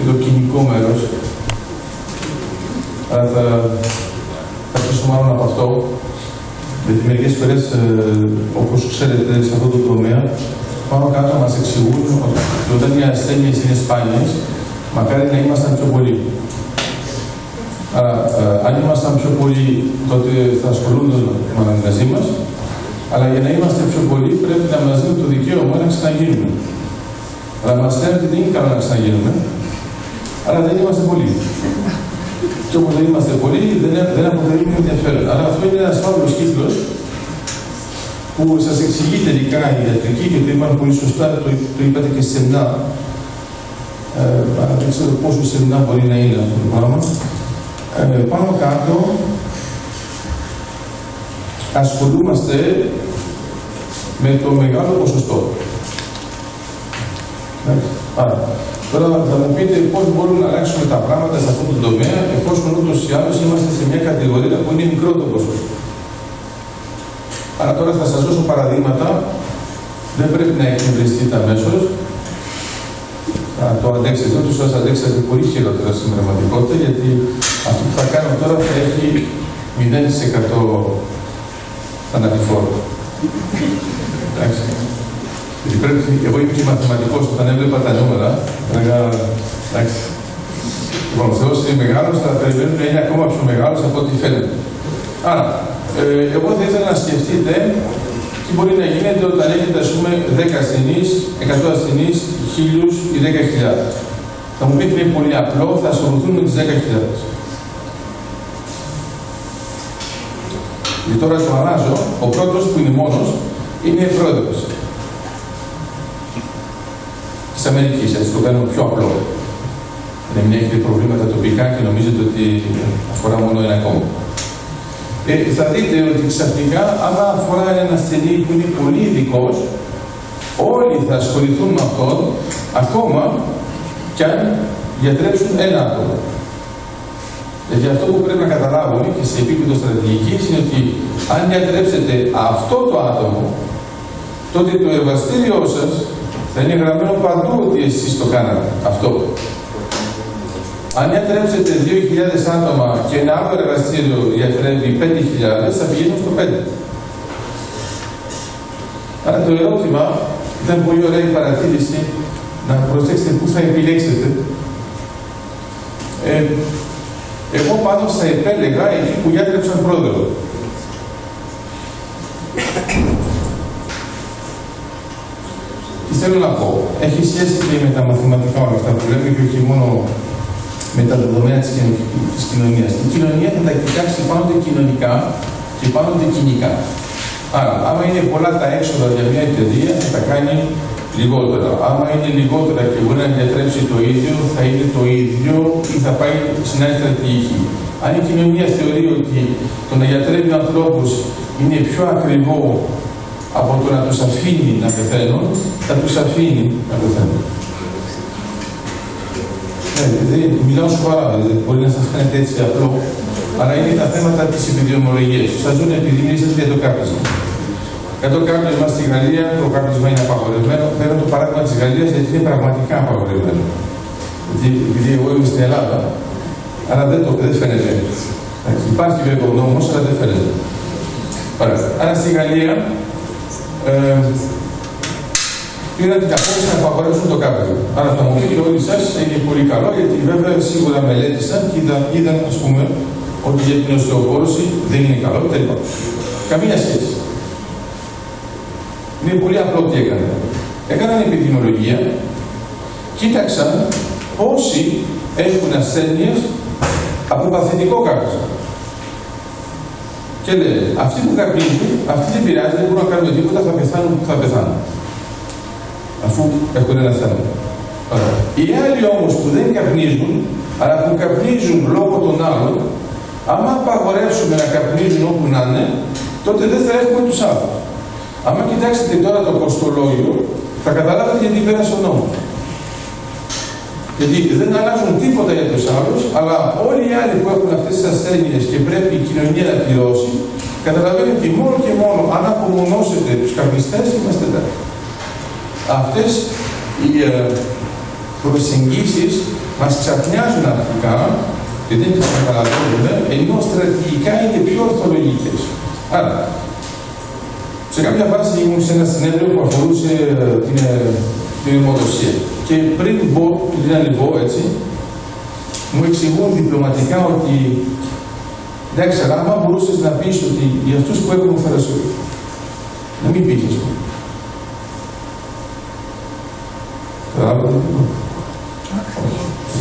και το κοινικό μέρος. Αλλά θα, θα αρχίσω μάλλον από αυτό, γιατί μερικές φορές, ε, όπως ξέρετε, σε αυτό το τομέα, πάνω κάτω μας εξηγούν ότι όταν οι ασθένειες είναι σπάνιες, μακάρι να ήμασταν πιο πολλοί. Άρα, ε, αν ήμασταν πιο πολλοί, τότε θα ασχολούνται μαζί μας, αλλά για να είμαστε πιο πολλοί πρέπει να μας δίνουν το δικαίωμα να ξαναγίνουμε. Αλλά μας λένε ότι δεν είναι καλό να ξαναγίνουμε, αλλά δεν είμαστε πολλοί. Και όπως δεν είμαστε πολλοί, δεν, δεν αποτελούμε ενδιαφέρον. Άρα αυτό είναι ένας φαύλος κύκλος που σας εξηγεί τελικά η ιατρική και το είπαν πολύ σωστά, το, το είπατε και σεμνά. Ε, δεν ξέρω πόσο σεμνά μπορεί να είναι αυτό το πράγμα. Ε, πάνω κάτω ασχολούμαστε με το μεγάλο ποσοστό. Άρα, τώρα θα μου πείτε πώς μπορούμε να αλλάξουμε τα πράγματα σε αυτό το τομέα, εφόσον ούτως ή άλλως είμαστε σε μια κατηγορία που είναι μικρό το ποσοστό. Άρα τώρα θα σας δώσω παραδείγματα, δεν πρέπει να εκνευριστείτε αμέσω. Θα το αντέξετε, ούτως σας αντέξετε πολύ χειρότερα στην πραγματικότητα, γιατί αυτό που θα κάνω τώρα θα έχει 0% θανατηφόρο. Εντάξει. Γιατί πρέπει, εγώ είμαι και μαθηματικός, όταν έβλεπα τα νούμερα, έλεγα, εντάξει, Λοιπόν, ο Θεός είναι μεγάλος, θα περιμένουμε να είναι ακόμα πιο μεγάλος από ό,τι φαίνεται. Άρα, ε, εγώ θα ήθελα να σκεφτείτε τι μπορεί να γίνεται όταν έχετε, ας πούμε, 10 ασθενείς, 100 ασθενείς, 1000 ή 10.000. Θα μου πείτε είναι πολύ απλό, θα ασχοληθούν με τις 10.000. Και τώρα σου αλλάζω, ο πρώτος που είναι μόνος είναι πρόεδρος. Της Αμερικής, έτσι το κάνω πιο απλό. Να μην έχετε προβλήματα τοπικά και νομίζετε ότι αφορά μόνο ένα κόμμα. Ε, θα δείτε ότι ξαφνικά, άμα αφορά ένα ασθενή που είναι πολύ ειδικός, όλοι θα ασχοληθούν με αυτόν, ακόμα κι αν διατρέψουν ένα άτομο. Γιατί αυτό που πρέπει να καταλάβουμε και σε επίπεδο στρατηγικής είναι ότι αν διατρέψετε αυτό το άτομο, τότε το εργαστήριό σας θα είναι γραμμένο παντού ότι εσείς το κάνατε αυτό. Αν διατρέψετε 2.000 άτομα και ένα άλλο εργαστήριο διατρέπει 5.000, θα πηγαίνουν στο 5. Άρα το ερώτημα ήταν πολύ ωραία η παρατήρηση να προσέξετε πού θα επιλέξετε. Ε, εγώ πάντως θα επέλεγα εκεί που διάτρεψαν πρόεδρο. Θέλω να πω. Έχει σχέση και με τα μαθηματικά όλα αυτά που λέμε και όχι μόνο με τα δεδομένα της, της κοινωνίας. Η κοινωνία θα τα κοιτάξει πάντοτε κοινωνικά και πάντοτε κοινικά. Άρα, άμα είναι πολλά τα έξοδα για μια εταιρεία, θα τα κάνει λιγότερα. Άμα είναι λιγότερα και μπορεί να διατρέψει το ίδιο, θα είναι το ίδιο ή θα πάει στην άλλη στρατηγική. Αν η κοινωνία θεωρεί ότι το να γιατρεύει ανθρώπου είναι πιο ακριβό από το να τους αφήνει να πεθαίνουν, θα τους αφήνει να πεθαίνουν. Ναι, μιλάω σοβαρά, δηλαδή μπορεί να σας φαίνεται έτσι απλό, αλλά είναι τα θέματα της επιδημιολογίας. Σας δουν επιδημίες για το κάπνισμα. Εδώ κάποιο μα στη Γαλλία το κάπνισμα είναι απαγορευμένο. Φέρω το παράδειγμα της Γαλλίας γιατί είναι πραγματικά απαγορευμένο. Γιατί επειδή εγώ είμαι στην Ελλάδα, αλλά δεν το δεν φαίνεται. Υπάρχει βέβαια ο νόμος, αλλά δεν φαίνεται. Άρα στη Γαλλία ε, πήραν την απόφαση να απαγορεύσουν το κάπνισμα. Άρα θα μου πείτε όλοι σας είναι πολύ καλό γιατί βέβαια σίγουρα μελέτησαν και είδαν, είδαν ας πούμε, ότι για την οστεοπόρωση δεν είναι καλό κτλ. Καμία σχέση. Είναι πολύ απλό τι έκανε. Έκαναν επιδημιολογία, κοίταξαν πόσοι έχουν ασθένειες από παθητικό κάπνισμα. Και λέει, αυτοί που καπνίζουν, αυτοί δεν πειράζει, δεν μπορούν να κάνουν τίποτα, θα πεθάνουν που θα πεθάνουν. Αφού έχουν ένα θέμα. Οι άλλοι όμως που δεν καπνίζουν, αλλά που καπνίζουν λόγω των άλλων, άμα απαγορεύσουμε να καπνίζουν όπου να είναι, τότε δεν θα έχουμε τους άλλους. Αν κοιτάξετε τώρα το κοστολόγιο, θα καταλάβετε γιατί πέρασε ο νόμος. Γιατί δεν αλλάζουν τίποτα για τους άλλους, αλλά όλοι οι άλλοι που έχουν αυτές τις ασθένειες και πρέπει η κοινωνία να πληρώσει, καταλαβαίνετε ότι μόνο και μόνο αν απομονώσετε τους καπνιστές, είμαστε εντάξει. Αυτές οι, ε, προσεγγίσεις μας ξαφνιάζουν αρχικά και δεν τις καταλαβαίνουμε, ενώ στρατηγικά είναι πιο ορθολογικές. Άρα, σε κάποια βάση ήμουν σε ένα συνέδριο που αφορούσε ε, την, ε, την αιμοδοσία. Και πριν μπω, πριν ανεβώ έτσι, μου εξηγούν διπλωματικά ότι εντάξει, αλλά άμα μπορούσες να πεις ότι για αυτούς που έχουν θερασιότητα, να μην πήγες, ας πούμε. Κατάλαβα.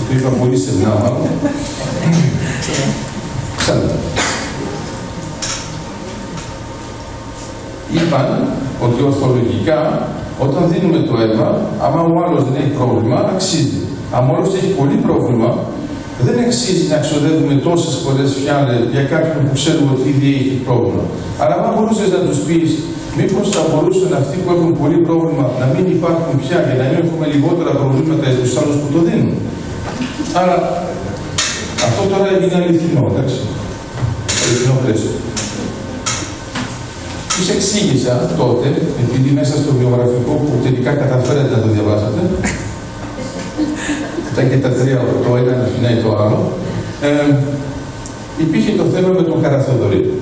Το είπα πολύ σεμνά, μάλλον. Ξανά. Είπαν ότι ορθολογικά όταν δίνουμε το αίμα, άμα ο άλλος δεν έχει πρόβλημα, αξίζει. Αν ο άλλος έχει πολύ πρόβλημα, δεν αξίζει να ξοδεύουμε τόσες πολλές φιάλες για κάποιον που ξέρουμε ότι ήδη έχει πρόβλημα. Αλλά αν μπορούσες να τους πεις, μήπως θα μπορούσαν αυτοί που έχουν πολύ πρόβλημα να μην υπάρχουν πια για να μην έχουμε λιγότερα προβλήματα για τους άλλους που το δίνουν. Άρα αυτό τώρα έγινε αληθινό, εντάξει. Αληθινό πλαίσιο. Τους εξήγησα τότε, επειδή μέσα στο βιογραφικό που τελικά καταφέρατε να το διαβάσατε, ήταν και τα τρία, το ένα να το άλλο, ε, υπήρχε το θέμα με τον Καραθοδωρή.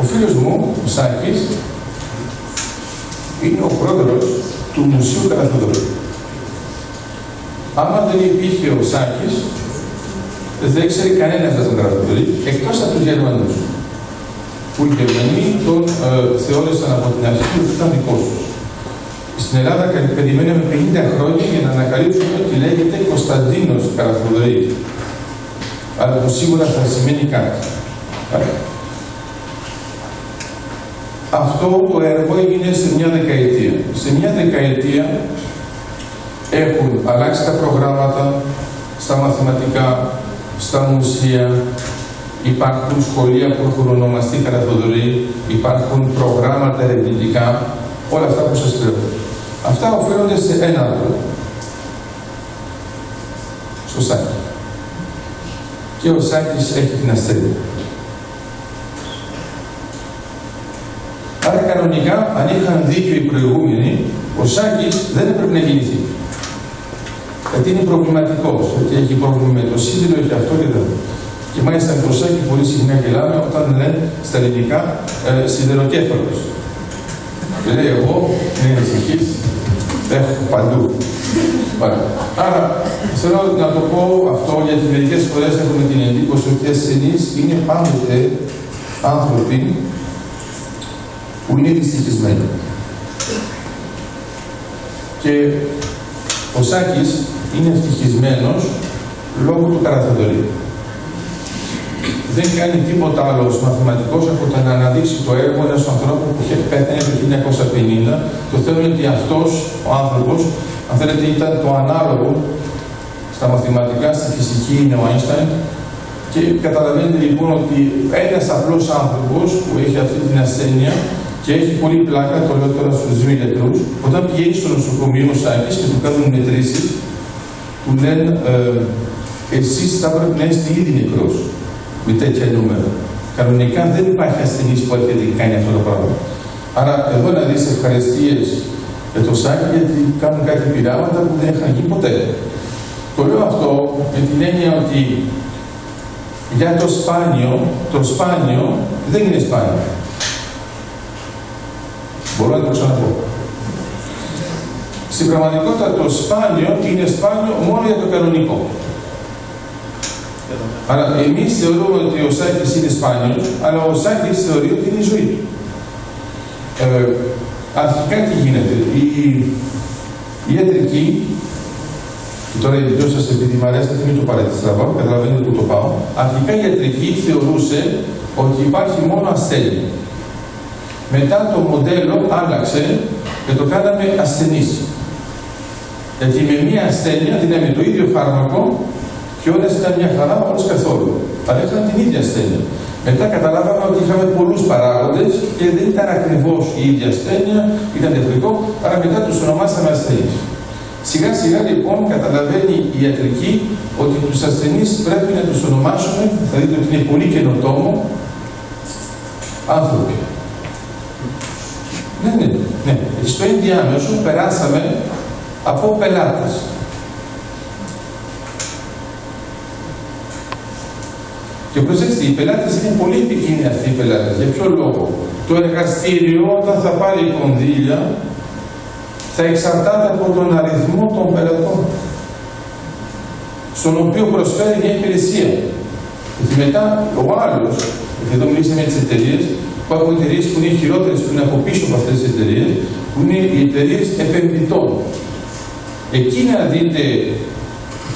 Ο φίλος μου, ο Σάκης, είναι ο πρόεδρος του Μουσείου Καραθοδωρή. Άμα δεν υπήρχε ο Σάκης, δεν ξέρει κανένας να τον Καραθοδωρή, εκτός από τους Γερμανούς. Που οι Γερμανοί τον ε, θεώρησαν από την αρχή ότι ήταν δικό τους. Στην Ελλάδα περιμέναμε 50 χρόνια για να ανακαλύψουμε ότι λέγεται Κωνσταντίνος Καραθοδωρής. Αλλά που σίγουρα θα σημαίνει κάτι. Αυτό το έργο έγινε σε μια δεκαετία. Σε μια δεκαετία έχουν αλλάξει τα προγράμματα στα μαθηματικά, στα μουσεία, υπάρχουν σχολεία που έχουν ονομαστεί Καραθοδωρή, υπάρχουν προγράμματα ερευνητικά, όλα αυτά που σας λέω. Αυτά οφείλονται σε ένα άτομο. Στο Σάκη. Και ο Σάκης έχει την ασθένεια. Άρα κανονικά, αν είχαν δίκιο οι προηγούμενοι, ο Σάκης δεν έπρεπε να γεννηθεί. Γιατί είναι προβληματικός. Γιατί έχει πρόβλημα με το σίδηρο, έχει αυτό και αυτό. Και μάλιστα το Σάκη πολύ συχνά γελάμε όταν λένε στα ελληνικά ε, σιδεροκέφαλος. Και λέει εγώ, είναι ησυχής, έχω παντού. Άρα θέλω να το πω αυτό γιατί μερικές φορές έχουμε την εντύπωση ότι οι ασθενείς είναι πάντοτε άνθρωποι που είναι δυστυχισμένοι. Και ο Σάκης είναι ευτυχισμένος λόγω του Καραθοδωρή. Δεν κάνει τίποτα άλλο ως μαθηματικός από το να αναδείξει το έργο ενός ανθρώπου που είχε πέθανε το 1950. Το θέμα είναι ότι αυτός ο άνθρωπος, αν θέλετε, ήταν το ανάλογο στα μαθηματικά, στη φυσική είναι ο Einstein και καταλαβαίνετε λοιπόν ότι ένας απλός άνθρωπος που έχει αυτή την ασθένεια και έχει πολύ πλάκα, το λέω τώρα στους δύο γιατρού, όταν πηγαίνει στο νοσοκομείο ο Σάκη και του κάνουν μετρήσεις, του λένε ε, εσείς θα πρέπει να είστε ήδη νεκρός με τέτοια νούμερα. Κανονικά δεν υπάρχει ασθενής που έρχεται και κάνει αυτό το πράγμα. Άρα εδώ να δεις ευχαριστίες για το Σάκη γιατί κάνουν κάτι πειράματα που δεν είχαν γίνει ποτέ. Το λέω αυτό με την έννοια ότι για το σπάνιο, το σπάνιο δεν είναι σπάνιο. Μπορώ να το ξαναπώ. Στην πραγματικότητα το σπάνιο είναι σπάνιο μόνο για το κανονικό. Αλλά εμείς θεωρούμε ότι ο Σάκης είναι σπάνιος, αλλά ο Σάκης θεωρεί ότι είναι η ζωή του. Ε, αρχικά τι γίνεται. Η, η ιατρική, και τώρα οι δυο σας επειδή μου αρέσει μην το πάρετε στραβά, καταλαβαίνετε που το πάω. Αρχικά η ιατρική θεωρούσε ότι υπάρχει μόνο ασθένεια. Μετά το μοντέλο άλλαξε και το κάναμε ασθενής. Γιατί με μία ασθένεια δίναμε το ίδιο φάρμακο και όλες ήταν μια χαρά, όλες καθόλου. Αλλά ήταν την ίδια ασθένεια. Μετά καταλάβαμε ότι είχαμε πολλούς παράγοντες και δεν ήταν ακριβώς η ίδια ασθένεια, ήταν νευρικό, αλλά μετά τους ονομάσαμε ασθενείς. Σιγά σιγά λοιπόν καταλαβαίνει η ιατρική ότι τους ασθενείς πρέπει να τους ονομάσουμε, θα δείτε ότι είναι πολύ καινοτόμο, άνθρωποι. Ναι, ναι, ναι. Στο ενδιάμεσο περάσαμε από πελάτες. Και προσέξτε, οι πελάτες είναι πολύ επικίνδυνοι αυτοί οι πελάτες. Για ποιο λόγο; Το εργαστήριο, όταν θα πάρει κονδύλια, θα εξαρτάται από τον αριθμό των πελατών στον οποίο προσφέρει μια υπηρεσία. Γιατί μετά ο άλλος, γιατί εδώ μιλήσαμε για τις εταιρείες, υπάρχουν εταιρείες που είναι χειρότερες που είναι από πίσω από αυτές τις εταιρείες, που είναι οι εταιρείες επενδυτών. Εκεί να δείτε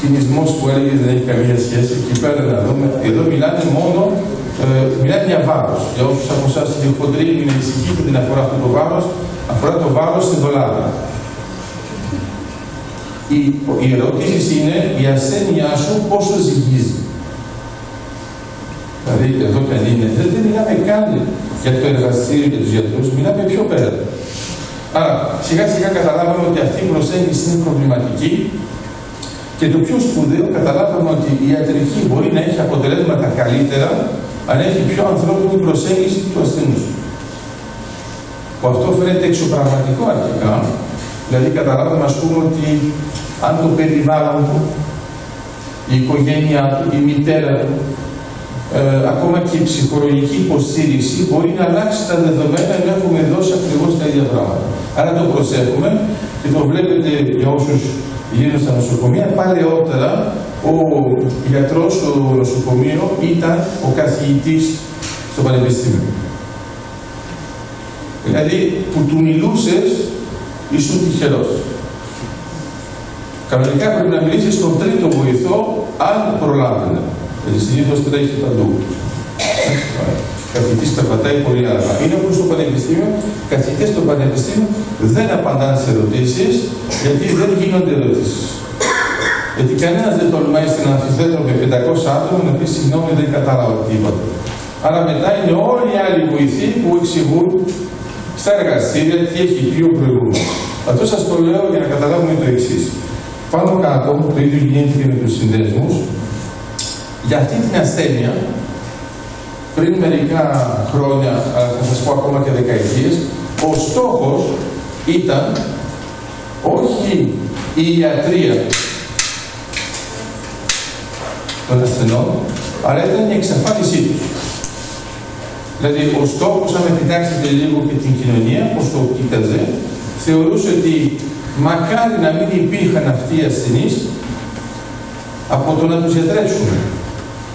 κινησμό που έλεγε δεν έχει καμία σχέση, εκεί πέρα να δούμε. Εδώ μιλάνε μόνο, ε, μιλάνε για βάρος. Για όσους από εσάς είναι χοντροί, μην ανησυχείτε, δεν αφορά αυτό το βάρος, αφορά το βάρος στην δολάρα. Η, η ερώτηση είναι η ασθένειά σου πόσο ζυγίζει. Δηλαδή, εδώ και αν είναι, δεν, μιλάμε καν για το εργαστήριο και τους γιατρούς, μιλάμε πιο πέρα. Άρα, σιγά σιγά καταλάβαμε ότι αυτή η προσέγγιση είναι προβληματική και το πιο σπουδαίο καταλάβαμε ότι η ιατρική μπορεί να έχει αποτελέσματα καλύτερα αν έχει πιο ανθρώπινη προσέγγιση του ασθενούς. Που αυτό φαίνεται εξωπραγματικό αρχικά, δηλαδή καταλάβαμε ας πούμε ότι αν το περιβάλλον του, η οικογένειά του, η μητέρα του, ε, ακόμα και η ψυχολογική υποστήριξη μπορεί να αλλάξει τα δεδομένα ενώ έχουμε δώσει ακριβώς τα ίδια πράγματα. Άρα το προσέχουμε και το βλέπετε για όσους γύρω στα νοσοκομεία. Παλαιότερα ο γιατρός στο νοσοκομείο ήταν ο καθηγητής στο πανεπιστήμιο. Δηλαδή που του μιλούσες ήσουν τυχερός. Κανονικά πρέπει να μιλήσεις στον τρίτο βοηθό αν προλάβαινε. Γιατί συνήθως τρέχει παντού. Καθηγητής περπατάει πολύ αργά. Είναι όπως στο πανεπιστήμιο, καθηγητές στο πανεπιστήμιο δεν απαντάνε σε ερωτήσεις γιατί δεν γίνονται ερωτήσεις. Γιατί κανένας δεν τολμάει στην αμφιθέτω με 500 άτομα να πει συγγνώμη, δεν κατάλαβα τίποτα. Άρα μετά είναι όλοι οι άλλοι βοηθοί που εξηγούν στα εργαστήρια τι έχει πει ο προηγούμενος. Αυτό σας το λέω για να καταλάβουμε το εξής. Πάνω κάτω, το ίδιο γίνεται και με τους συνδέσμους, για αυτή την ασθένεια πριν μερικά χρόνια, θα σας πω ακόμα και δεκαετίες, ο στόχος ήταν όχι η ιατρία των ασθενών, αλλά ήταν η εξαφάνισή τους. Δηλαδή, ο στόχος, αν με κοιτάξετε λίγο και την κοινωνία, πώς το κοίταζε, θεωρούσε ότι μακάρι να μην υπήρχαν αυτοί οι ασθενείς από το να τους γιατρέψουμε.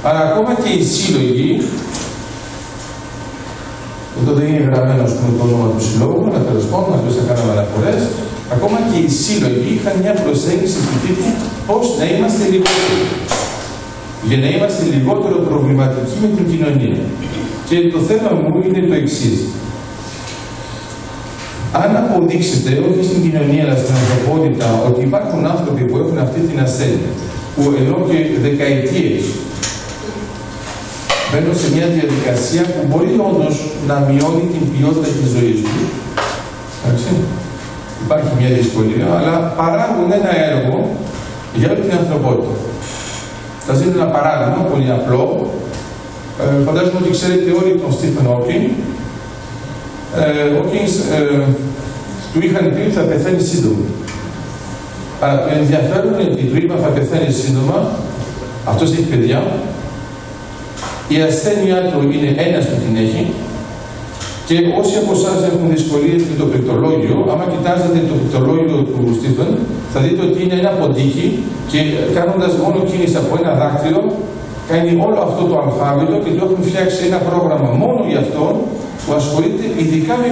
Αλλά ακόμα και οι σύλλογοι εδώ δεν είναι γραμμένο πούμε, το όνομα του συλλόγου, αλλά τέλος πάντων, αυτός θα κάναμε αναφορές. Ακόμα και οι σύλλογοι είχαν μια προσέγγιση του τύπου πώς να είμαστε λιγότεροι. Για να είμαστε λιγότερο προβληματικοί με την κοινωνία. Και το θέμα μου είναι το εξής. Αν αποδείξετε, όχι στην κοινωνία αλλά στην ανθρωπότητα, ότι υπάρχουν άνθρωποι που έχουν αυτή την ασθένεια, που ενώ και δεκαετίες μπαίνουν σε μια διαδικασία που μπορεί όντως να μειώνει την ποιότητα της ζωής του. Εντάξει. Υπάρχει μια δυσκολία, αλλά παράγουν ένα έργο για όλη την ανθρωπότητα. Θα δίνω ένα παράδειγμα πολύ απλό. Ε, φαντάζομαι ότι ξέρετε όλοι τον Στίβεν Χόκινγκ. Ε, ο ε, του είχαν πει ότι θα πεθαίνει σύντομα. Αλλά το ενδιαφέρον είναι ότι του είπαν θα πεθαίνει σύντομα. Αυτός έχει παιδιά η ασθένειά του είναι ένα που την έχει και όσοι από εσάς έχουν δυσκολίες με το πληκτρολόγιο, άμα κοιτάζετε το πληκτρολόγιο του Στίβεν, θα δείτε ότι είναι ένα ποντίκι και κάνοντας μόνο κίνηση από ένα δάκτυλο, κάνει όλο αυτό το αλφάβητο και το έχουν φτιάξει ένα πρόγραμμα μόνο για αυτό που ασχολείται ειδικά με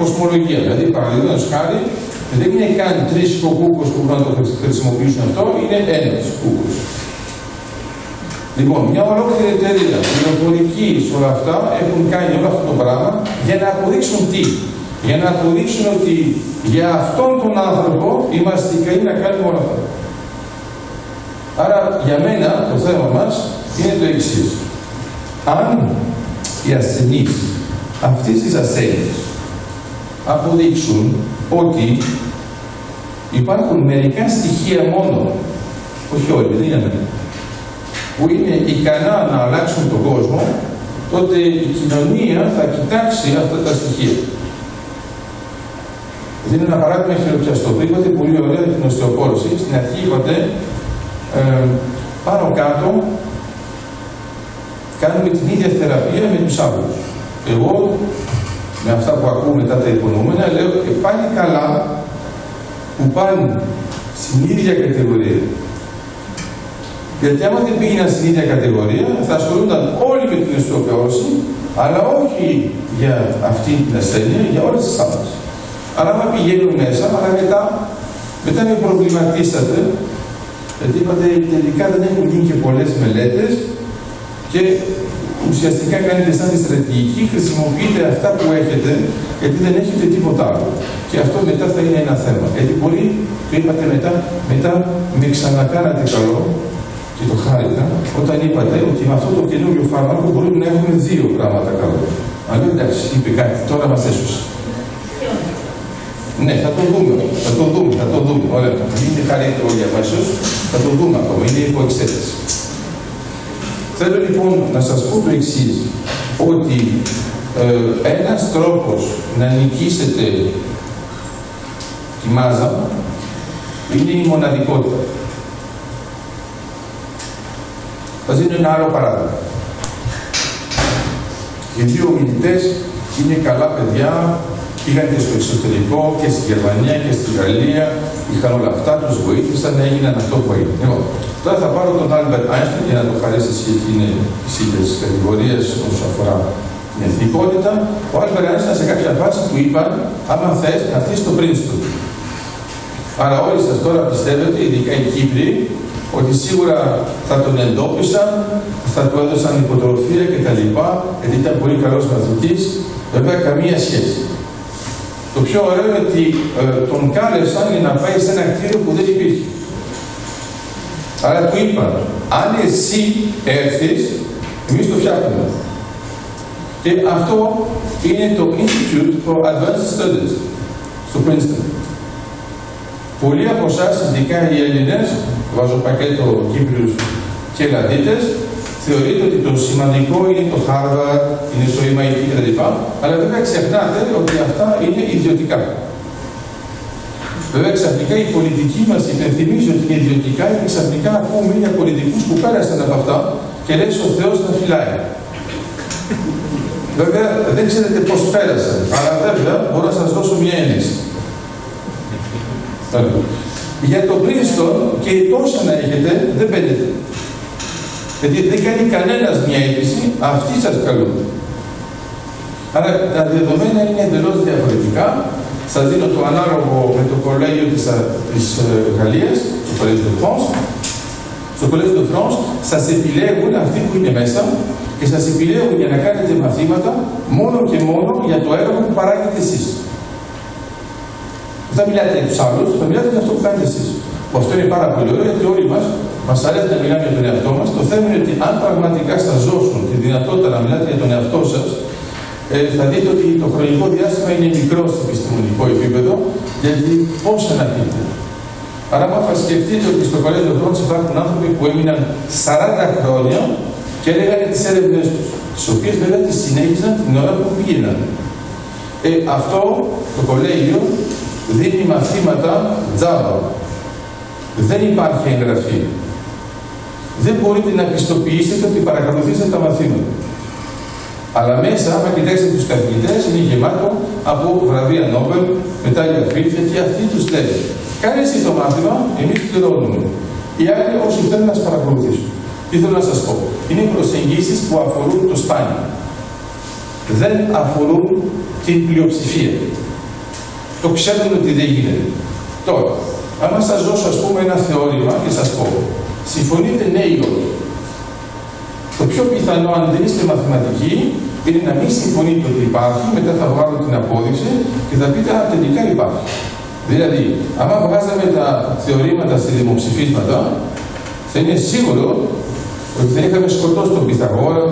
κοσμολογία. Δηλαδή, παραδείγματος χάρη, δεν είναι καν τρεις κι ο κούκος που μπορούν να το χρησιμοποιήσουν αυτό, είναι ένας κούκος. Λοιπόν, μια ολόκληρη εταιρεία πληροφορική σε όλα αυτά έχουν κάνει όλο αυτό το πράγμα για να αποδείξουν τι; Για να αποδείξουν ότι για αυτόν τον άνθρωπο είμαστε ικανοί να κάνουμε όλα αυτά. Άρα για μένα το θέμα μας είναι το εξής. Αν οι ασθενείς αυτή της ασθένειας αποδείξουν ότι υπάρχουν μερικά στοιχεία μόνο, όχι όλοι, δεν είναι που είναι ικανά να αλλάξουν τον κόσμο, τότε η κοινωνία θα κοιτάξει αυτά τα στοιχεία. Είναι ένα παράδειγμα χειροπιαστό. Το είπατε πολύ ωραία την οστεοπόρωση. Στην αρχή είπατε ε, πάνω κάτω κάνουμε την ίδια θεραπεία με τους άλλους. Εγώ, με αυτά που ακούω μετά τα υπονοούμενα, λέω και πάλι καλά που πάνε στην ίδια κατηγορία. Γιατί άμα δεν πήγαιναν στην ίδια κατηγορία, θα ασχολούνταν όλοι με την οστεοπόρωση, αλλά όχι για αυτή την ασθένεια, για όλες τις άλλες. Αλλά άμα πηγαίνουν μέσα, αλλά μετά, μετά με προβληματίσατε, γιατί είπατε τελικά δεν έχουν γίνει και πολλές μελέτες και ουσιαστικά κάνετε σαν τη στρατηγική, χρησιμοποιείτε αυτά που έχετε, γιατί δεν έχετε τίποτα άλλο. Και αυτό μετά θα είναι ένα θέμα. Γιατί πολύ, το είπατε μετά, μετά με ξανακάνατε καλό και το χάρηκα, όταν είπατε ότι με αυτό το καινούριο φάρμακο μπορούμε να έχουμε δύο πράγματα καλό. Αλλά εντάξει, είπε κάτι, τώρα μας έσωσε. Ναι, θα το δούμε. Θα το δούμε. Θα το δούμε. Ωραία. Είναι καλύτερο για αμέσω. Θα το δούμε ακόμα. Είναι υπό εξέταση. Θέλω λοιπόν να σας πω το εξής ότι ε, ένας τρόπος να νικήσετε τη μάζα είναι η μοναδικότητα. Θα δίνω ένα άλλο παράδειγμα. Οι δύο μιλητές είναι καλά παιδιά, πήγαν και στο εξωτερικό και στη Γερμανία και στη Γαλλία, είχαν όλα αυτά, τους βοήθησαν, έγιναν αυτό που έγινε. Λοιπόν, τώρα θα πάρω τον Άλμπερτ Αϊνστάιν για να το χαρίσει γιατί είναι τις ίδιες κατηγορίες όσο αφορά την εθνικότητα. Ο Άλμπερτ Αϊνστάιν σε κάποια φάση του είπαν, άμα θες να έρθεις στο Πρίνστον. Άρα όλοι σας τώρα πιστεύετε, ειδικά οι Κύπριοι, ότι σίγουρα θα τον εντόπισαν, θα του έδωσαν υποτροφία κτλ. Γιατί ήταν πολύ καλός μαθητής. Βέβαια, καμία σχέση. Το πιο ωραίο είναι ότι ε, τον κάλεσαν για να πάει σε ένα κτίριο που δεν υπήρχε. Άρα του είπαν, αν εσύ έρθεις, εμείς το φτιάχνουμε. Και αυτό είναι το Institute for Advanced Studies στο Princeton. Πολλοί από εσάς, ειδικά οι Έλληνες, βάζω πακέτο Κύπριους και Ελλαδίτες, θεωρείτε ότι το σημαντικό είναι το Harvard, είναι το MIT κτλ. Αλλά βέβαια ξεχνάτε ότι αυτά είναι ιδιωτικά. Βέβαια ξαφνικά η πολιτική μας υπενθυμίζει ότι είναι ιδιωτικά και ξαφνικά ακούμε για πολιτικούς που πέρασαν από αυτά και λέει ο Θεός να φυλάει. Βέβαια δεν ξέρετε πώς πέρασαν, αλλά βέβαια μπορώ να σας δώσω μια ένδειξη. Για το Πρίστον και τόσα να έχετε δεν παίρνετε. Γιατί δεν κάνει κανένας μια αίτηση, αυτοί σας καλούν. Άρα τα δεδομένα είναι εντελώς διαφορετικά. Σας δίνω το ανάλογο με το κολέγιο της της ε, Γαλλίας, το Collège de France. Στο Collège de France σας επιλέγουν αυτοί που είναι μέσα και σας επιλέγουν για να κάνετε μαθήματα μόνο και μόνο για το έργο που παράγετε εσείς. Δεν θα μιλάτε για τους άλλους, θα μιλάτε για αυτό που κάνετε εσείς. Που αυτό είναι πάρα πολύ ωραίο γιατί όλοι μας μας αρέσει να μιλάμε για τον εαυτό μας. Το θέμα είναι ότι αν πραγματικά σας δώσουν τη δυνατότητα να μιλάτε για τον εαυτό σας, ε, θα δείτε ότι το χρονικό διάστημα είναι μικρό στο επιστημονικό επίπεδο, γιατί πόσα να πείτε. Άρα, αν θα σκεφτείτε ότι στο Κολέγιο Χρόνου υπάρχουν άνθρωποι που έμειναν 40 χρόνια και έλεγαν τις έρευνε τους, τις οποίες βέβαια τις συνέχιζαν την ώρα που πήγαιναν. Ε, αυτό το κολέγιο δίνει μαθήματα τζάμπα. Δεν υπάρχει εγγραφή. Δεν μπορείτε να πιστοποιήσετε ότι παρακολουθήσατε τα μαθήματα. Αλλά μέσα, άμα κοιτάξετε τους καθηγητές, είναι γεμάτο από βραβεία Νόμπελ, μετάλλια Φίλτζερ και αυτοί τους λένε. Κάνε εσύ το μάθημα, εμείς πληρώνουμε. Οι άλλοι όσοι θέλουν να σας παρακολουθήσουν. Τι θέλω να σας πω; Είναι προσεγγίσεις που αφορούν το σπάνιο. Δεν αφορούν την πλειοψηφία. Το ξέρουν ότι δεν γίνεται. Τώρα, άμα σας δώσω ας πούμε ένα θεώρημα και σας πω, συμφωνείτε ναι ή όχι. Το πιο πιθανό, αν δεν είστε μαθηματικοί, είναι να μην συμφωνείτε ότι υπάρχει, μετά θα βγάλω την απόδειξη και θα πείτε αν τελικά υπάρχει. Δηλαδή, άμα βγάζαμε τα θεωρήματα στη δημοψηφίσματα, θα είναι σίγουρο ότι θα είχαμε σκοτώσει τον Πυθαγόρα,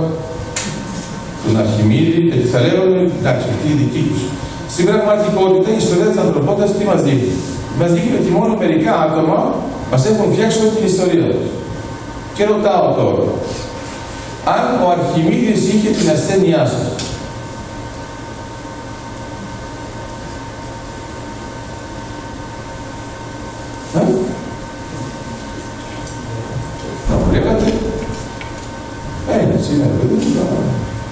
τον Αρχιμίδη, γιατί θα λέγανε, εντάξει, αυτή είναι δική τους. Στην πραγματικότητα, η ιστορία της ανθρωπότητας τι μας δείχνει. Μας δείχνει ότι μόνο μερικά άτομα μας έχουν φτιάξει όλη την ιστορία τους. Και ρωτάω τώρα, αν ο Αρχιμίδης είχε την ασθένειά σας. σήμερα, παιδί μου,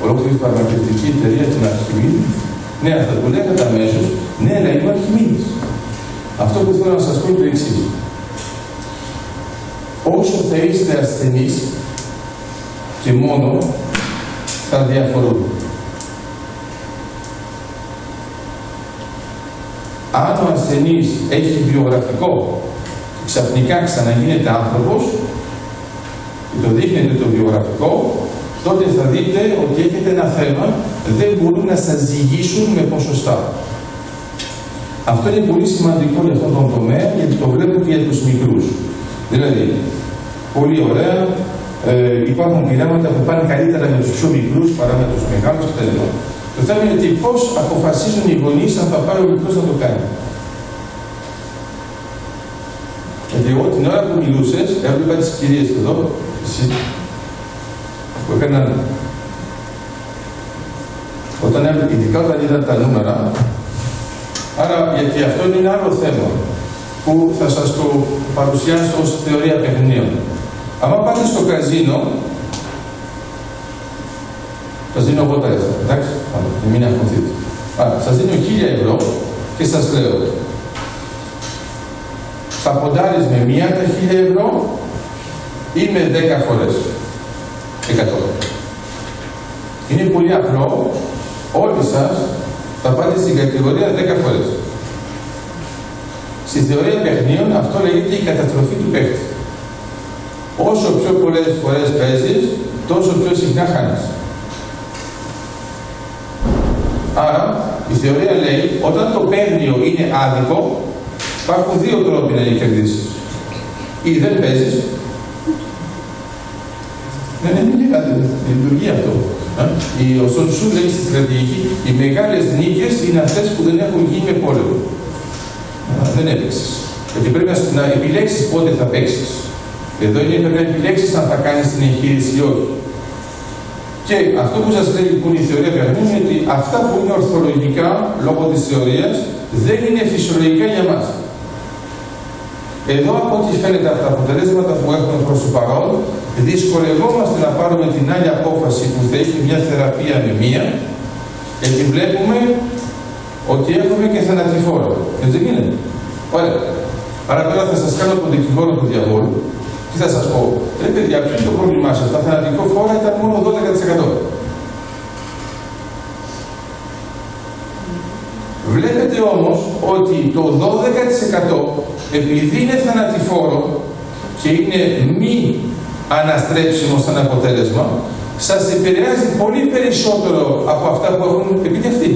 ολόκληρη φαρμακευτική εταιρεία την Αρχιμίδη. Ναι, αυτά που λέγατε αμέσως, ναι, αλλά είμαι Αρχιμίδη. Αυτό που θέλω να σας πω είναι το εξής. Όσο θα είστε ασθενείς και μόνο θα διαφορούν. Αν ο ασθενής έχει βιογραφικό και ξαφνικά ξαναγίνεται άνθρωπος και το δείχνετε το βιογραφικό, τότε θα δείτε ότι έχετε ένα θέμα, δεν μπορούν να σας ζυγίσουν με ποσοστά. Αυτό είναι πολύ σημαντικό για αυτόν τον τομέα, γιατί το βλέπετε και για τους μικρούς. Δηλαδή, πολύ ωραία, ε, υπάρχουν πειράματα που πάνε καλύτερα με τους πιο μικρούς παρά με τους μεγάλους κτλ. Το θέμα είναι ότι πώς αποφασίζουν οι γονείς αν θα πάει ο μικρός να το κάνει. Γιατί εγώ την ώρα που μιλούσες, έβλεπα τις κυρίες εδώ, εσύ, που έκαναν. Όταν έβλεπα, ειδικά όταν είδαν τα νούμερα, άρα γιατί αυτό είναι ένα άλλο θέμα που θα σας το παρουσιάσω ως θεωρία παιχνίων. Αν πάτε στο καζίνο Σας δίνω εγώ τα λεφτά. Εντάξει, μην αγχωθείτε. Άρα, σας δίνω 1000 ευρώ και σας λέω. Θα ποντάρεις με μία τα 1000 ευρώ ή με 10 φορές. 100. Είναι πολύ απλό. Όλοι σας θα πάτε στην κατηγορία 10 φορές. Στη θεωρία παιχνίων αυτό λέγεται η καταστροφή του παίχτη. Όσο πιο πολλές φορές παίζεις, τόσο πιο συχνά χάνεις. Άρα η θεωρία λέει όταν το παίρνιο είναι άδικο, υπάρχουν δύο τρόποι να κερδίσεις. Ή δεν παίζεις. Δεν είναι κάτι. Λειτουργεί αυτό. Η, ο Σον Σου λέει στη στρατηγική, οι μεγάλες νίκες είναι αυτές που δεν έχουν γίνει με πόλεμο. Δεν έπαιξες. Γιατί πρέπει να επιλέξεις πότε θα παίξεις. Εδώ είναι πρέπει να επιλέξεις αν θα κάνεις την εγχείρηση ή όχι. Και αυτό που σας λέει λοιπόν η θεωρία Βερνίνη είναι ότι αυτά που είναι ορθολογικά λόγω της θεωρίας δεν είναι φυσιολογικά για μας. Εδώ από ό,τι φαίνεται από τα αποτελέσματα που έχουμε προς το παρόν, δυσκολευόμαστε να πάρουμε την άλλη απόφαση που θα έχει μια θεραπεία με μία, γιατί βλέπουμε ότι έχουμε και θανατηφόρο. Έτσι δεν είναι. Ωραία. Άρα τώρα θα σας κάνω τον δικηγόρο του διαβόλου τι θα σας πω, ρε παιδιά, ποιο είναι το πρόβλημά σας; Τα θανατικό φόρα ήταν μόνο 12%. Βλέπετε όμως ότι το 12% επειδή είναι θανατηφόρο και είναι μη αναστρέψιμο σαν αποτέλεσμα, σας επηρεάζει πολύ περισσότερο από αυτά που έχουν επιτευχθεί.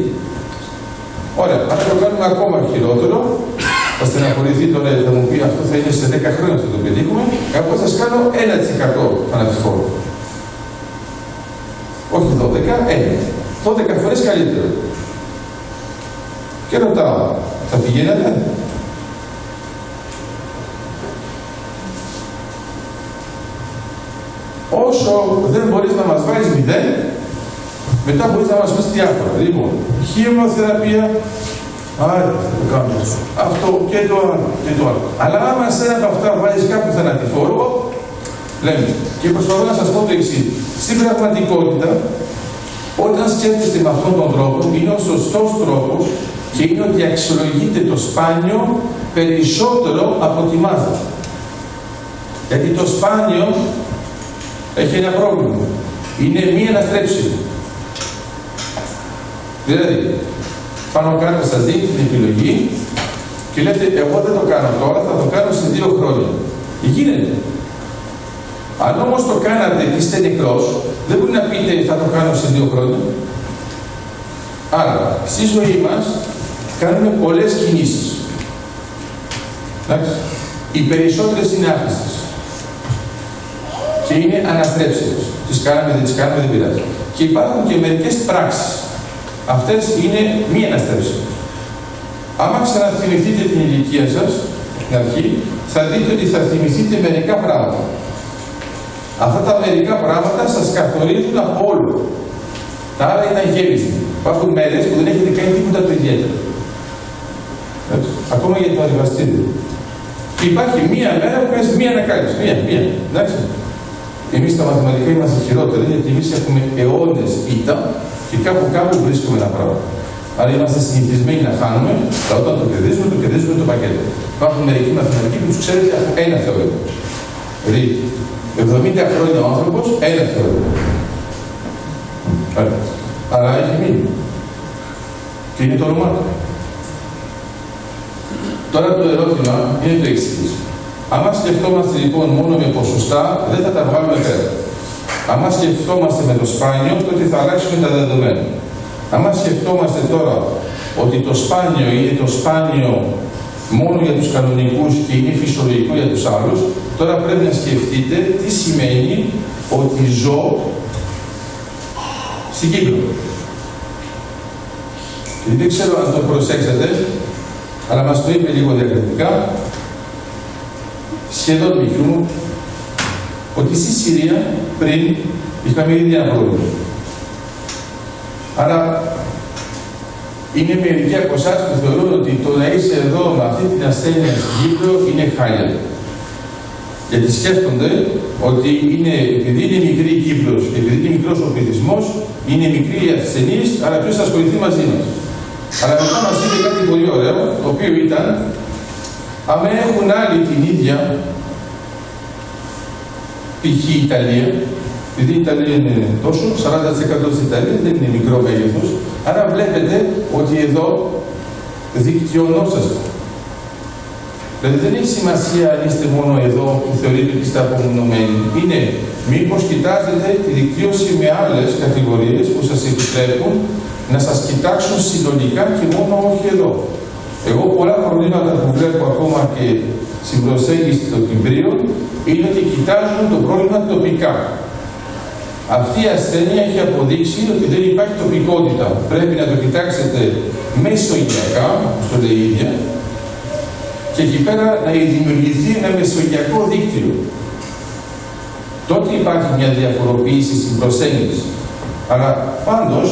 Ωραία, αν το κάνουμε ακόμα χειρότερο, θα στεναχωρηθεί τώρα, θα μου πει αυτό θα είναι σε 10 χρόνια θα το πετύχουμε. Εγώ θα σας κάνω 1% θανατηφόρο. Όχι 12, 1. 12 φορές καλύτερο. Και ρωτάω, θα πηγαίνετε. Όσο δεν μπορείς να μας βάλεις μηδέν, μετά μπορείς να μας πεις διάφορα. Λοιπόν, χειροθεραπεία, Άρα το κάνω αυτό και το άλλο και το άλλο. Αλλά άμα σε ένα από αυτά βάλει κάπου θανατηφόρο, λέμε. Και προσπαθώ να σας πω το εξής. Στην πραγματικότητα, όταν σκέφτεστε με αυτόν τον τρόπο, είναι ο σωστός τρόπος και είναι ότι αξιολογείται το σπάνιο περισσότερο από τη μάζα. Γιατί το σπάνιο έχει ένα πρόβλημα. Είναι μη αναστρέψιμο. Δηλαδή, πάνω κάτω σας δίνει την επιλογή και λέτε εγώ δεν το κάνω τώρα, θα το κάνω σε δύο χρόνια. Γίνεται; Αν όμως το κάνατε και είστε νεκρός, δεν μπορεί να πείτε θα το κάνω σε δύο χρόνια. Άρα, στη ζωή μας κάνουμε πολλές κινήσεις. Εντάξει. Οι περισσότερες είναι άχρηστες. Και είναι αναστρέψιμες. Τις κάνουμε, δεν τις κάνουμε, δεν πειράζει. Και υπάρχουν και μερικές πράξεις Αυτές είναι μη αναστρέψιμες. Άμα ξαναθυμηθείτε την ηλικία σας, στην αρχή, θα δείτε ότι θα θυμηθείτε μερικά πράγματα. Αυτά τα μερικά πράγματα σας καθορίζουν από όλο. Τα άλλα είναι αγέλιστοι. Υπάρχουν μέρες που δεν έχετε κάνει τίποτα το ιδιαίτερο. Έτσι. Ακόμα για το αντιβαστήριο. Και υπάρχει μία μέρα που κάνεις μία ανακάλυψη. Μία, μία. Εντάξει. Εμείς τα μαθηματικά είμαστε χειρότεροι γιατί εμείς έχουμε αιώνες ήττα και κάπου κάπου βρίσκουμε ένα πράγμα. Άρα είμαστε συνηθισμένοι να χάνουμε, αλλά όταν το κερδίζουμε, το κερδίζουμε το πακέτο. Υπάρχουν μερικοί μαθηματικοί που τους ξέρετε από ένα θεωρητικό. Δηλαδή, 70 χρόνια ο άνθρωπος, ένα θεωρητικό. Αλλά έχει μείνει. Και είναι το όνομά του. Τώρα το ερώτημα είναι το εξής. Αν σκεφτόμαστε λοιπόν μόνο με ποσοστά, δεν θα τα βγάλουμε πέρα. Αν σκεφτόμαστε με το σπάνιο, τότε θα αλλάξουμε τα δεδομένα. Αν σκεφτόμαστε τώρα ότι το σπάνιο είναι το σπάνιο μόνο για τους κανονικούς και είναι φυσιολογικό για τους άλλους, τώρα πρέπει να σκεφτείτε τι σημαίνει ότι ζω στην Κύπρο. Και δεν ξέρω αν το προσέξετε, αλλά μας το είπε λίγο διακριτικά, σχεδόν μικρού, ότι στη Συρία πριν είχαμε ήδη ένα πρόβλημα. Άρα είναι μερικοί από εσάς που θεωρούν ότι το να είσαι εδώ με αυτή την ασθένεια στην Κύπρο είναι χάλια. Γιατί σκέφτονται ότι είναι, επειδή είναι μικρή η Κύπρος και επειδή είναι μικρός ο πληθυσμός, είναι μικρή η ασθενής, αλλά ποιος θα ασχοληθεί μαζί μας. Αλλά μετά μα είπε κάτι πολύ ωραίο, το οποίο ήταν, αν έχουν άλλοι την ίδια π.χ. Ιταλία, επειδή η Ιταλία είναι τόσο, 40% της Ιταλίας δεν είναι μικρό μέγεθος, άρα βλέπετε ότι εδώ δικτυωνόσαστε. Δηλαδή δεν έχει σημασία αν είστε μόνο εδώ που θεωρείτε ότι είστε απομονωμένοι. Είναι μήπως κοιτάζετε τη δικτύωση με άλλες κατηγορίες που σας επιτρέπουν να σας κοιτάξουν συνολικά και μόνο όχι εδώ. Εγώ πολλά προβλήματα που βλέπω ακόμα και στην προσέγγιση των Κυπρίων είναι ότι κοιτάζουν το πρόβλημα τοπικά. Αυτή η ασθένεια έχει αποδείξει ότι δεν υπάρχει τοπικότητα. Πρέπει να το κοιτάξετε μεσογειακά, όπως το λέει η ίδια, και εκεί πέρα να δημιουργηθεί ένα μεσογειακό δίκτυο. Τότε υπάρχει μια διαφοροποίηση στην προσέγγιση. Αλλά πάντως,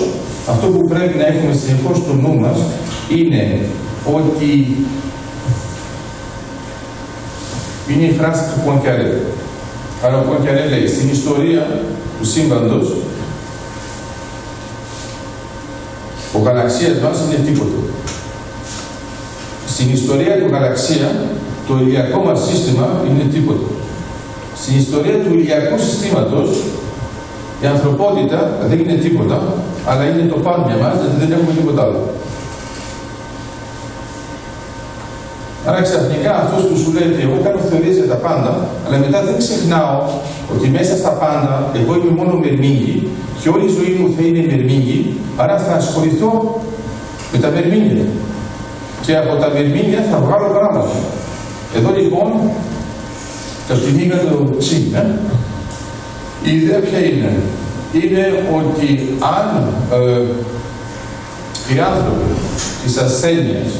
αυτό που πρέπει να έχουμε συνεχώς στο νου μας είναι ότι είναι η φράση του Πονκιαρέ. Αλλά ο Πονκιαρέ λέει, στην ιστορία του σύμπαντος, ο γαλαξίας μας είναι τίποτα. Στην ιστορία του γαλαξία, το ηλιακό μας σύστημα είναι τίποτα. Στην ιστορία του ηλιακού συστήματος, η ανθρωπότητα δεν είναι τίποτα, αλλά είναι το πάνω για μας, γιατί δεν έχουμε τίποτα άλλο. Άρα ξαφνικά αυτός που σου λέει ότι εγώ κάνω θεωρίες για τα πάντα, αλλά μετά δεν ξεχνάω ότι μέσα στα πάντα εγώ είμαι μόνο μερμήγη και όλη η ζωή μου θα είναι μερμήγη, άρα θα ασχοληθώ με τα μερμήγια. Και από τα μερμήγια θα βγάλω πράγματα. Εδώ λοιπόν, τα θυμίγα το τσίνα, η ιδέα ποια είναι; Είναι ότι αν ε, οι άνθρωποι της ασθένειας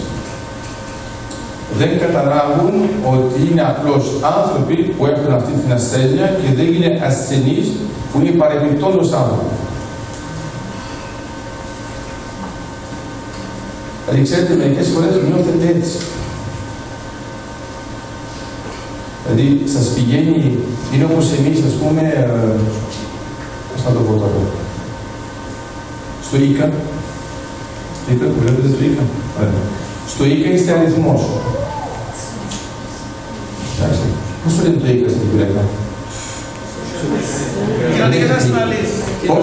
δεν καταλάβουν ότι είναι απλώς άνθρωποι που έχουν αυτή την ασθένεια και δεν είναι ασθενείς που είναι παρεμπιπτόντως άνθρωποι. Δηλαδή ξέρετε μερικές φορές νιώθετε έτσι. Δηλαδή σας πηγαίνει, είναι όπως εμείς ας πούμε, ε, πώς να το πω τώρα, στο ΙΚΑ, ΙΚΑ που βλέπετε στο ΙΚΑ, στο ΙΚΑ είστε αριθμός. Εντάξει. Πώς το λένε το ΙΚΑ στην Κυριακά. Κρατικές ασφαλείς. Πώς;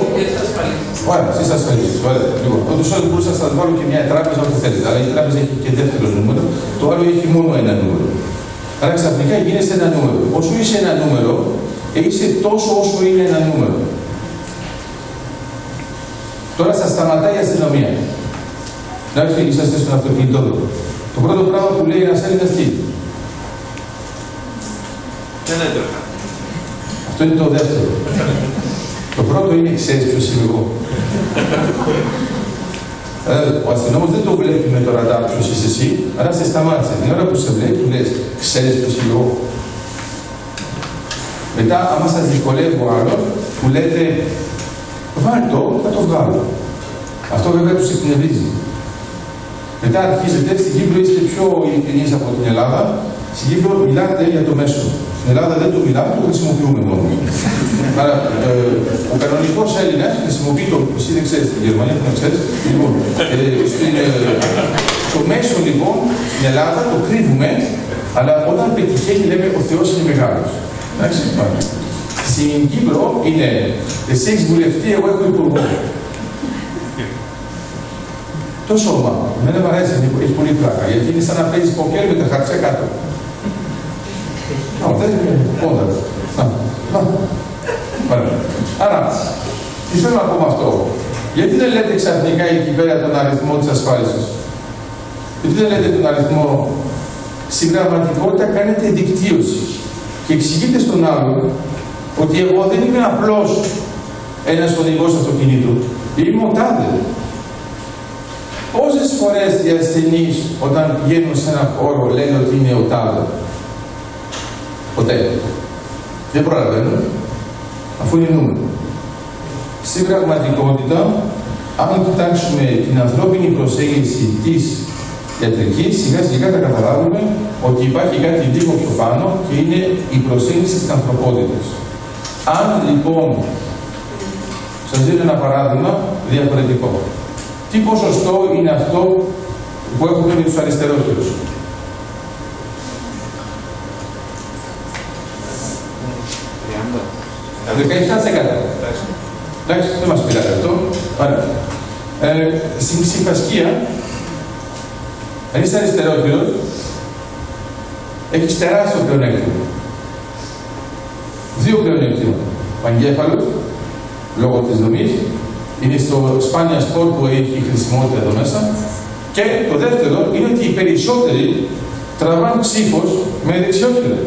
Ωραία, εσείς ασφαλείς. Ωραία. Λοιπόν, όντως όλοι μπορούσα να σας βάλω και μια τράπεζα όπου θέλετε. Αλλά η τράπεζα έχει και δεύτερο νούμερο, το άλλο έχει μόνο ένα νούμερο. Άρα ξαφνικά γίνεσαι ένα νούμερο. Όσο είσαι ένα νούμερο, είσαι τόσο όσο είναι ένα νούμερο. Τώρα σας σταματάει η αστυνομία. Να έρθει είσαστε στον αυτοκίνητό Το πρώτο πράγμα που λέει ένα Έλληνα τι. Δεν έτρεχα. Αυτό είναι το δεύτερο. το πρώτο είναι ξέρεις ποιος είμαι εγώ. Ε, ο αστυνόμος δεν το βλέπεις με το ραντάρ ποιος είσαι εσύ, αλλά σε σταμάτησε. Την ώρα που σε βλέπει, του λες: Ξέρεις ποιος είμαι εγώ. Μετά, άμα σας δυσκολεύει ο άλλος, που λέτε: Βάλει το, θα το βγάλω. Αυτό βέβαια τους εκνευρίζει. Μετά αρχίζετε, στην Κύπρο είστε πιο ειλικρινείς από την Ελλάδα. Στην Κύπρο μιλάτε για το μέσο. Στην Ελλάδα δεν το μιλάμε, το χρησιμοποιούμε μόνο. Άρα, ε, ο κανονικό Έλληνας χρησιμοποιεί το. Εσύ δεν ξέρεις την Γερμανία, δεν ξέρεις. Λοιπόν, ε, στην, ε, το μέσο λοιπόν στην Ελλάδα το κρύβουμε, αλλά όταν πετυχαίνει λέμε ο Θεός είναι μεγάλος. Εντάξει, Στην Κύπρο είναι εσύ έχεις βουλευτή, εγώ έχω υπουργό. Το σώμα. Εμένα μου αρέσει, έχει πολύ πλάκα. Γιατί είναι σαν να παίζεις ποκέρ με τα χαρτιά κάτω. Δεν είναι πόντα. Άρα, τι θέλω να πω με αυτό. Γιατί δεν λέτε ξαφνικά εκεί πέρα τον αριθμό της ασφάλισης; Γιατί δεν λέτε τον αριθμό; Στην πραγματικότητα κάνετε δικτύωση. Και εξηγείτε στον άλλο ότι εγώ δεν είμαι απλώς ένας οδηγός αυτοκινήτου. Είμαι ο τάδε. Πόσες φορές οι ασθενείς όταν πηγαίνουν σε ένα χώρο λένε ότι είναι ο τάδε; Ποτέ. Δεν προλαβαίνουν, αφού είναι νούμερο. Στην πραγματικότητα, αν κοιτάξουμε την ανθρώπινη προσέγγιση της ιατρικής, σιγά σιγά θα καταλάβουμε ότι υπάρχει κάτι λίγο πιο πάνω και είναι η προσέγγιση της ανθρωπότητας. Αν λοιπόν, σας δίνω ένα παράδειγμα διαφορετικό. Τι ποσοστό είναι αυτό που έχουμε με τους αριστερότερους. 17%. Εντάξει, δεν μας πειράζει αυτό. Ωραία. Ε, στην ψηφασκία, αν είσαι αριστερόχειρος, έχεις τεράστιο πλεονέκτημα. Δύο πλεονέκτηματα. Ο εγκέφαλος, λόγω της δομής, είναι στο σπάνια σπορ που έχει χρησιμότητα εδώ μέσα. Και το δεύτερο είναι ότι οι περισσότεροι τραβάνε ψήφος με δεξιόχειρο.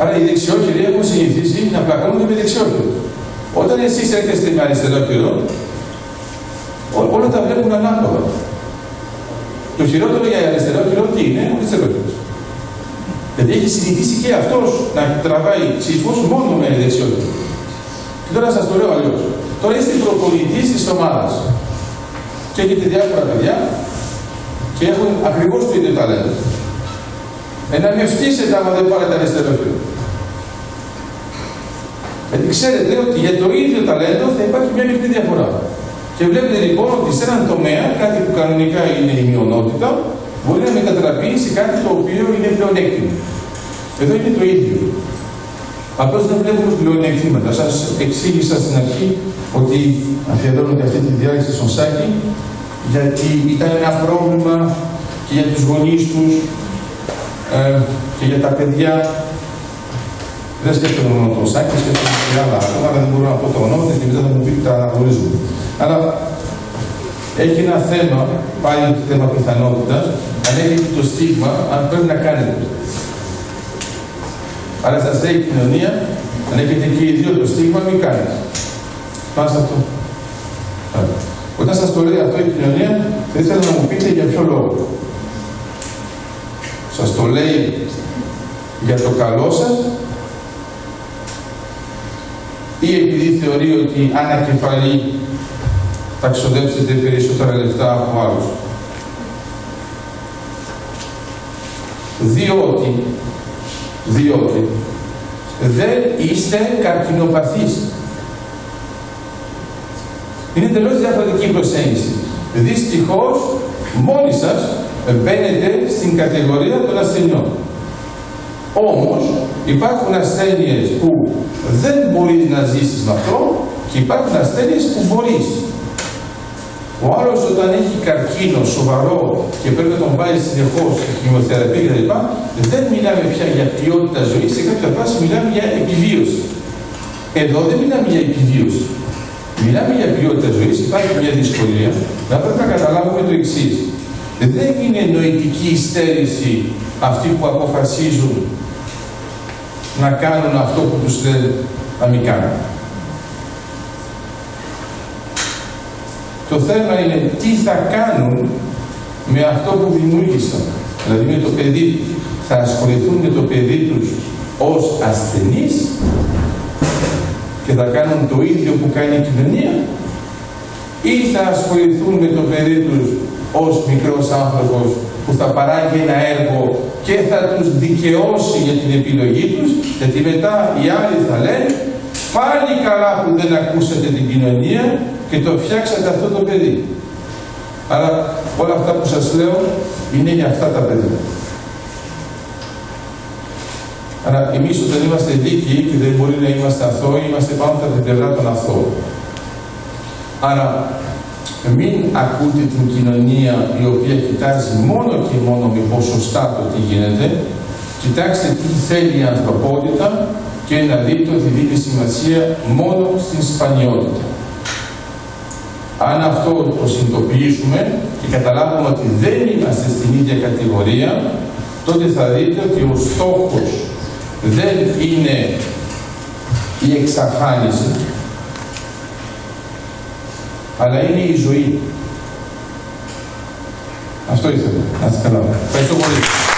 Άρα οι δεξιόχειροι έχουν συνηθίσει να πλακώνονται με δεξιόχειρο. Όταν εσείς έρχεστε με αριστερόχειρο, όλα τα βλέπουν ανάποδα. Το χειρότερο για αριστερόχειρο τι είναι, ο αριστερόχειρος. Γιατί έχει συνηθίσει και αυτός να τραβάει ψήφος μόνο με δεξιόχειρο. Και τώρα σας το λέω αλλιώς. Τώρα είστε προπονητής της ομάδας. Και έχετε διάφορα παιδιά και έχουν ακριβώς το ίδιο ταλέντο. Ε, να με φτύσετε άμα δεν πάρετε αριστερό χέρι. Γιατί ξέρετε ότι για το ίδιο ταλέντο θα υπάρχει μια μικρή διαφορά. Και βλέπετε λοιπόν ότι σε έναν τομέα, κάτι που κανονικά είναι η μειονότητα, μπορεί να μετατραπεί σε κάτι το οποίο είναι πλεονέκτημα. Εδώ είναι το ίδιο. Απλώς δεν βλέπουμε πλεονεκτήματα. Σας εξήγησα στην αρχή ότι αφιερώνεται αυτή τη διάρκεια στον Σάκη, γιατί ήταν ένα πρόβλημα και για τους γονείς τους ε, και για τα παιδιά. Δεν σκέφτομαι μόνο το Σάκη, σκέφτομαι και άλλα άτομα, αλλά δεν μπορώ να πω το όνομα, γιατί μετά θα μου πει τα αναγνωρίζουμε. Αλλά έχει ένα θέμα, πάλι θέμα πιθανότητας, αν έχει το στίγμα, αν πρέπει να κάνετε. Άρα σας λέει η κοινωνία, αν έχετε και οι δύο το στίγμα, μην κάνει. Πάνω σε αυτό. Όταν σας το λέει αυτό η κοινωνία, θα ήθελα να μου πείτε για ποιο λόγο. Σας το λέει για το καλό σας ή επειδή θεωρεί ότι ανακεφαλή θα ξοδέψετε περισσότερα λεφτά από άλλους. Διότι, διότι δεν είστε καρκινοπαθείς. Είναι τελώς διαφορετική προσέγγιση. Δυστυχώς, μόνοι σας μπαίνετε στην κατηγορία των ασθενειών. Όμως υπάρχουν ασθένειες που δεν μπορείς να ζήσεις με αυτό και υπάρχουν ασθένειες που μπορείς. Ο άλλος όταν έχει καρκίνο σοβαρό και πρέπει να τον πάει συνεχώς σε χημειοθεραπεία κλπ. Δεν μιλάμε πια για ποιότητα ζωής, σε κάποια φάση μιλάμε για επιβίωση. Εδώ δεν μιλάμε για επιβίωση. Μιλάμε για ποιότητα ζωής, υπάρχει μια δυσκολία, να πρέπει να καταλάβουμε το εξής δεν είναι νοητική υστέρηση αυτοί που αποφασίζουν να κάνουν αυτό που τους λένε να μην κάνουν. Το θέμα είναι τι θα κάνουν με αυτό που δημιούργησαν. Δηλαδή με το παιδί. Θα ασχοληθούν με το παιδί τους ως ασθενείς και θα κάνουν το ίδιο που κάνει η κοινωνία ή θα ασχοληθούν με το παιδί τους ως μικρός άνθρωπος που θα παράγει ένα έργο και θα τους δικαιώσει για την επιλογή τους, γιατί μετά οι άλλοι θα λένε πάλι καλά που δεν ακούσατε την κοινωνία και το φτιάξατε αυτό το παιδί. Άρα όλα αυτά που σας λέω είναι για αυτά τα παιδιά. Άρα εμείς όταν είμαστε δίκαιοι και δεν μπορεί να είμαστε αθώοι, είμαστε πάνω από την πλευρά των αθώων. Άρα μην ακούτε την κοινωνία η οποία κοιτάζει μόνο και μόνο με ποσοστά το τι γίνεται. Κοιτάξτε τι θέλει η ανθρωπότητα και να δείτε ότι δίνει σημασία μόνο στην σπανιότητα. Αν αυτό το συνειδητοποιήσουμε και καταλάβουμε ότι δεν είμαστε στην ίδια κατηγορία, τότε θα δείτε ότι ο στόχος δεν είναι η εξαφάνιση, αλλά είναι η ζωή. Αυτό ήθελα. Να είστε καλά. Ευχαριστώ πολύ.